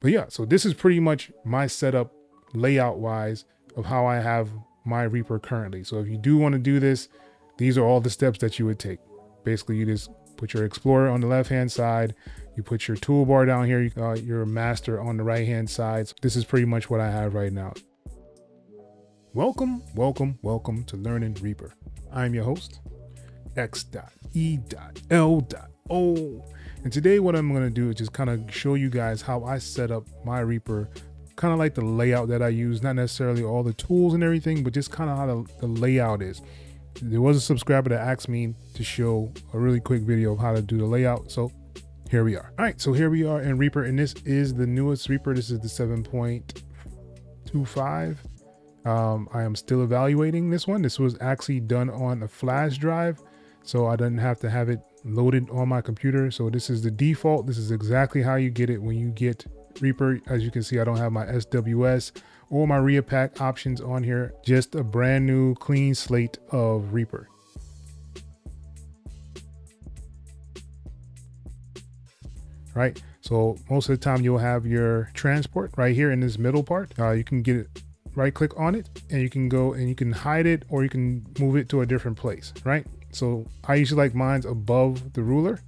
But yeah, so this is pretty much my setup layout wise of how I have my Reaper currently. So if you do want to do this, these are all the steps that you would take. Basically, you just put your Explorer on the left hand side, you put your toolbar down here, uh, your master on the right hand side. So this is pretty much what I have right now. Welcome, welcome, welcome to Learning Reaper. I'm your host, X.E.L.O. And today what I'm going to do is just kind of show you guys how I set up my Reaper, kind of like the layout that I use, not necessarily all the tools and everything, but just kind of how the, the layout is. There was a subscriber that asked me to show a really quick video of how to do the layout. So here we are. All right, so here we are in Reaper, and this is the newest Reaper. This is the 7.25. Um, I am still evaluating this one. This was actually done on a flash drive, so I didn't have to have it loaded on my computer. So this is the default. This is exactly how you get it when you get Reaper. As you can see, I don't have my SWS or my Reapack options on here. Just a brand new clean slate of Reaper. Right. So most of the time you'll have your transport right here in this middle part. Uh, you can get it right click on it and you can go and you can hide it or you can move it to a different place, right? So I usually like mine's above the ruler.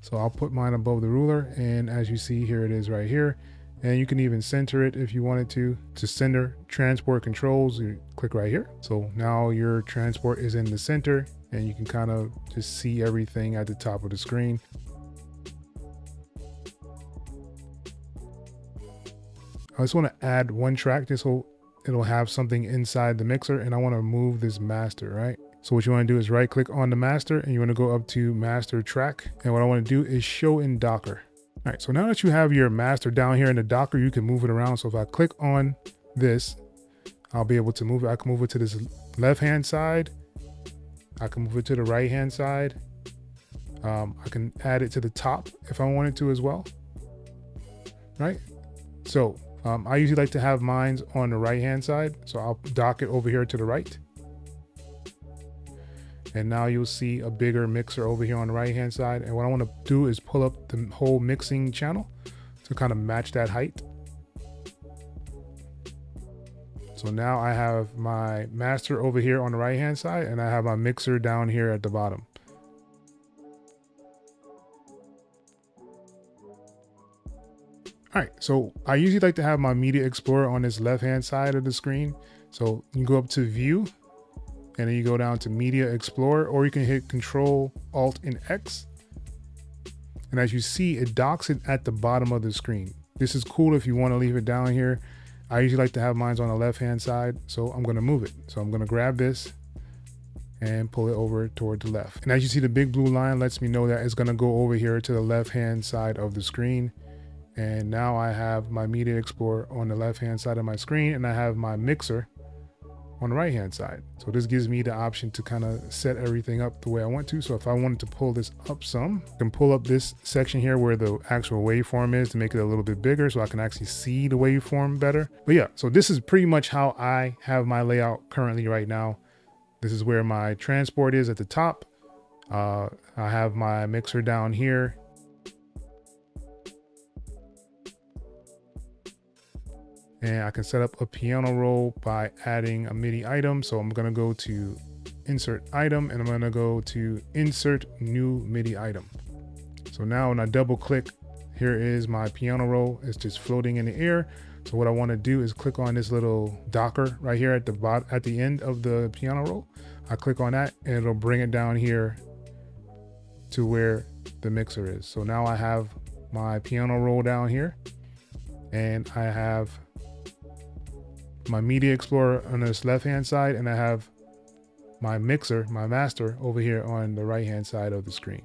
So I'll put mine above the ruler. And as you see here, it is right here. And you can even center it if you wanted to. To center transport controls, you click right here. So now your transport is in the center and you can kind of just see everything at the top of the screen. I just want to add one track This so it'll have something inside the mixer and I want to move this master, right? So what you want to do is right click on the master and you want to go up to master track. And what I want to do is show in Docker. All right, so now that you have your master down here in the Docker, you can move it around. So if I click on this, I'll be able to move it. I can move it to this left-hand side. I can move it to the right-hand side. Um, I can add it to the top if I wanted to as well, right? So um, I usually like to have mines on the right-hand side. So I'll dock it over here to the right. And now you'll see a bigger mixer over here on the right hand side. And what I want to do is pull up the whole mixing channel to kind of match that height. So now I have my master over here on the right hand side and I have my mixer down here at the bottom. All right, so I usually like to have my Media Explorer on this left hand side of the screen. So you go up to View and then you go down to Media Explorer, or you can hit Control Alt and X. And as you see, it docks it at the bottom of the screen. This is cool if you want to leave it down here. I usually like to have mine on the left hand side, so I'm going to move it. So I'm going to grab this and pull it over toward the left. And as you see, the big blue line lets me know that it's going to go over here to the left hand side of the screen. And now I have my Media Explorer on the left hand side of my screen, and I have my mixer on the right hand side. So this gives me the option to kind of set everything up the way I want to. So if I wanted to pull this up some, I can pull up this section here where the actual waveform is to make it a little bit bigger so I can actually see the waveform better. But yeah, so this is pretty much how I have my layout currently right now. This is where my transport is at the top. Uh, I have my mixer down here and I can set up a piano roll by adding a MIDI item. So I'm gonna go to insert item and I'm gonna go to insert new MIDI item. So now when I double click, here is my piano roll. It's just floating in the air. So what I wanna do is click on this little docker right here at the bot at the end of the piano roll. I click on that and it'll bring it down here to where the mixer is. So now I have my piano roll down here and I have my Media Explorer on this left-hand side, and I have my mixer, my master, over here on the right-hand side of the screen.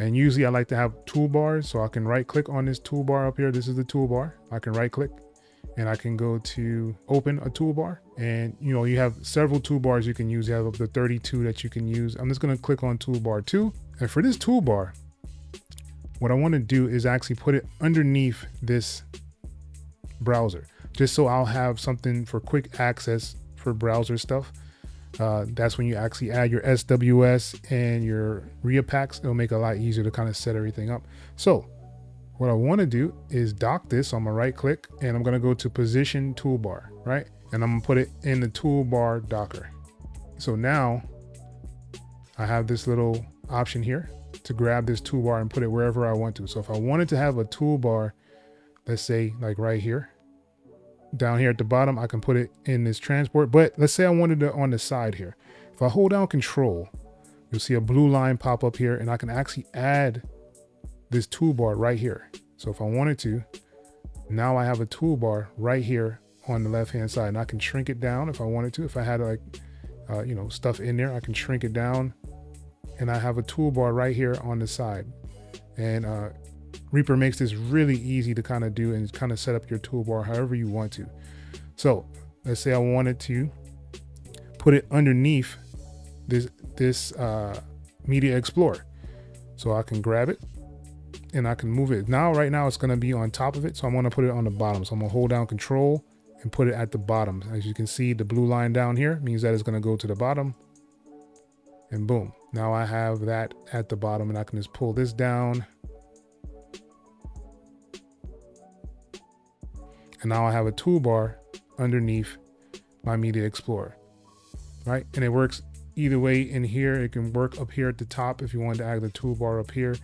And usually I like to have toolbars, so I can right click on this toolbar up here. This is the toolbar. I can right click and I can go to open a toolbar. And you know, you have several toolbars you can use. You have up to 32 that you can use. I'm just gonna click on toolbar two. And for this toolbar, what I want to do is actually put it underneath this browser, just so I'll have something for quick access for browser stuff. uh, that's when you actually add your SWS and your Reapacks. It'll make it a lot easier to kind of set everything up. So what I want to do is dock this. So I'm gonna right click and I'm gonna go to position toolbar, right? And I'm gonna put it in the toolbar docker. So now I have this little option here to grab this toolbar and put it wherever I want to. So if I wanted to have a toolbar, let's say like right here, down here at the bottom, I can put it in this transport. But let's say I wanted it on the side here. If I hold down control, you'll see a blue line pop up here and I can actually add this toolbar right here. So if I wanted to, now I have a toolbar right here on the left hand side and I can shrink it down if I wanted to. If I had like, uh, you know, stuff in there, I can shrink it down and I have a toolbar right here on the side. And uh, Reaper makes this really easy to kind of do and kind of set up your toolbar however you want to. So let's say I wanted to put it underneath this, this uh, Media Explorer. So I can grab it and I can move it. Now, right now it's gonna be on top of it. So I'm gonna put it on the bottom. So I'm gonna hold down control and put it at the bottom. As you can see, the blue line down here means that it's gonna go to the bottom and boom. Now I have that at the bottom and I can just pull this down. And now I have a toolbar underneath my Media Explorer, right? And it works either way in here. It can work up here at the top if you wanted to add the toolbar up here.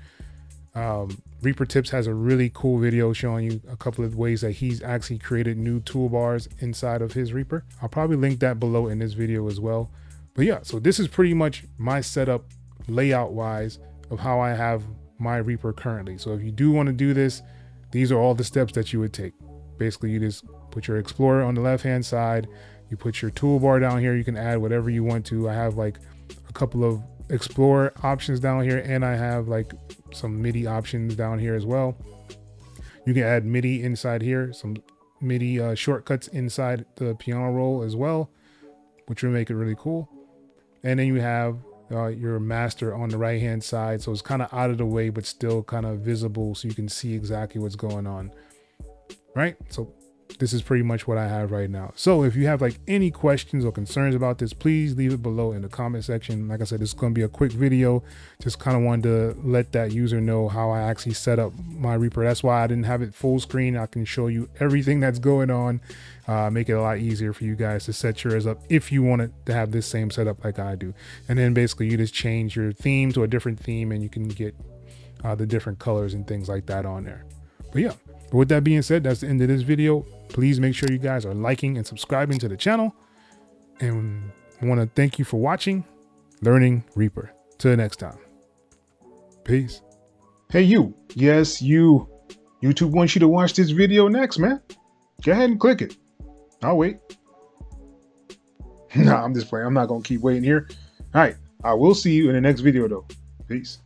Um, Reaper Tips has a really cool video showing you a couple of ways that he's actually created new toolbars inside of his Reaper. I'll probably link that below in this video as well. But yeah, so this is pretty much my setup layout wise of how I have my Reaper currently. So if you do want to do this, these are all the steps that you would take. Basically, you just put your Explorer on the left hand side, you put your toolbar down here, you can add whatever you want to. I have like a couple of Explorer options down here, and I have like some MIDI options down here as well. You can add MIDI inside here, some MIDI uh, shortcuts inside the piano roll as well, which will make it really cool. And then you have uh, your master on the right hand side. So it's kind of out of the way, but still kind of visible so you can see exactly what's going on. Right. So this is pretty much what I have right now. So if you have like any questions or concerns about this, please leave it below in the comment section. Like I said, this is going to be a quick video. Just kind of wanted to let that user know how I actually set up my Reaper. That's why I didn't have it full screen. I can show you everything that's going on, uh, make it a lot easier for you guys to set yours up if you wanted to have this same setup like I do. And then basically you just change your theme to a different theme and you can get uh, the different colors and things like that on there. But yeah, but with that being said, that's the end of this video. Please make sure you guys are liking and subscribing to the channel. And I want to thank you for watching Learning Reaper. Till next time. Peace. Hey, you. Yes, you. YouTube wants you to watch this video next, man. Go ahead and click it. I'll wait. nah, I'm just playing. I'm not going to keep waiting here. All right. I will see you in the next video, though. Peace.